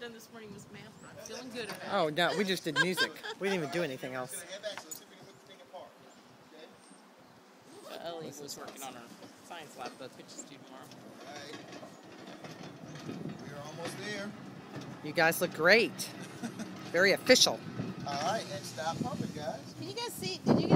done this morning was math, but I'm feeling good about it. Oh no, we just did music. We didn't even do anything else. Gonna head back, so let's see if we can put the thing apart. Okay? Ellie was working on her science lab that pitches due tomorrow. You guys look great. Very official. Alright, next stop pumping, guys. Can you guys see? Did you